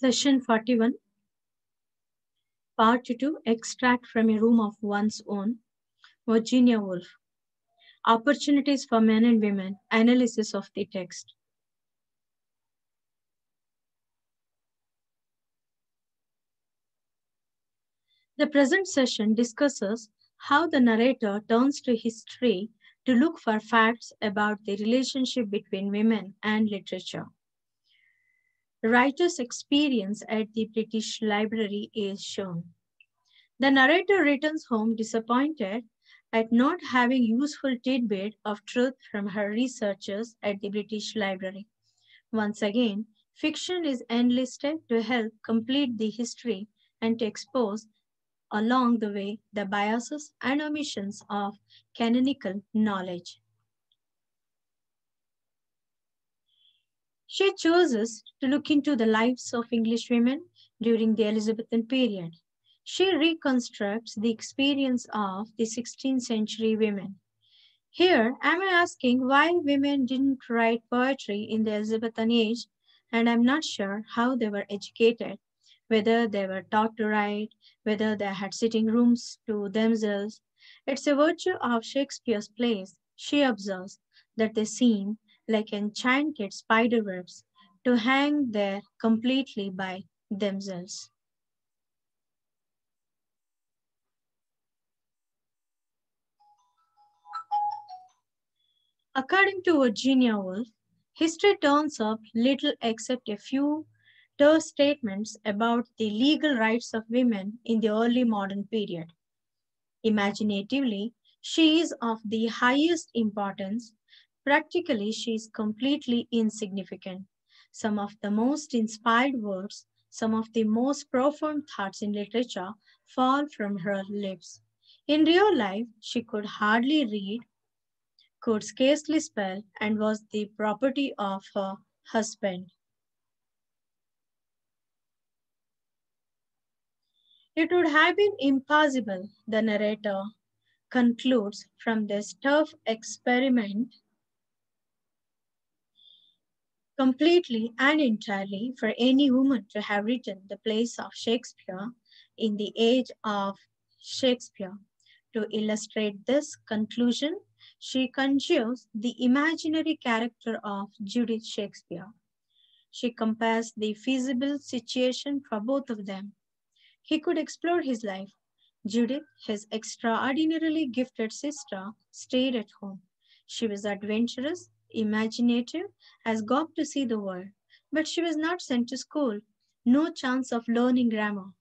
Session 41, Part 2 Extract from a Room of One's Own, Virginia Woolf. Opportunities for Men and Women, Analysis of the Text. The present session discusses how the narrator turns to history to look for facts about the relationship between women and literature. Writer's experience at the British Library is shown. The narrator returns home disappointed at not having useful tidbit of truth from her researchers at the British Library. Once again, fiction is enlisted to help complete the history and to expose along the way the biases and omissions of canonical knowledge. She chooses to look into the lives of English women during the Elizabethan period. She reconstructs the experience of the 16th century women. Here, I am I asking why women didn't write poetry in the Elizabethan age, and I'm not sure how they were educated, whether they were taught to write, whether they had sitting rooms to themselves. It's a virtue of Shakespeare's plays, she observes, that they seem like enchanted spider webs to hang there completely by themselves. According to Virginia Woolf, history turns up little except a few terse statements about the legal rights of women in the early modern period. Imaginatively, she is of the highest importance Practically, she is completely insignificant. Some of the most inspired words, some of the most profound thoughts in literature fall from her lips. In real life, she could hardly read, could scarcely spell, and was the property of her husband. It would have been impossible, the narrator concludes from this tough experiment completely and entirely for any woman to have written the plays of Shakespeare in the age of Shakespeare. To illustrate this conclusion, she conjures the imaginary character of Judith Shakespeare. She compares the feasible situation for both of them. He could explore his life. Judith, his extraordinarily gifted sister, stayed at home. She was adventurous imaginative, has got to see the world. But she was not sent to school, no chance of learning grammar.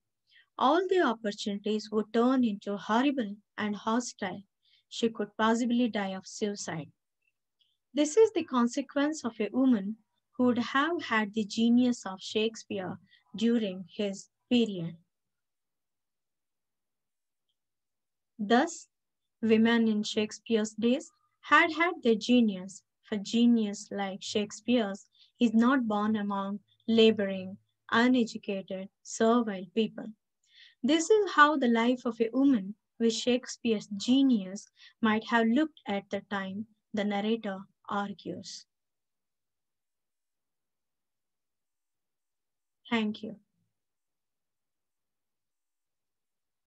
All the opportunities would turn into horrible and hostile. She could possibly die of suicide. This is the consequence of a woman who would have had the genius of Shakespeare during his period. Thus, women in Shakespeare's days had had their genius, for genius like Shakespeare's is not born among laboring, uneducated, servile people. This is how the life of a woman with Shakespeare's genius might have looked at the time, the narrator argues. Thank you.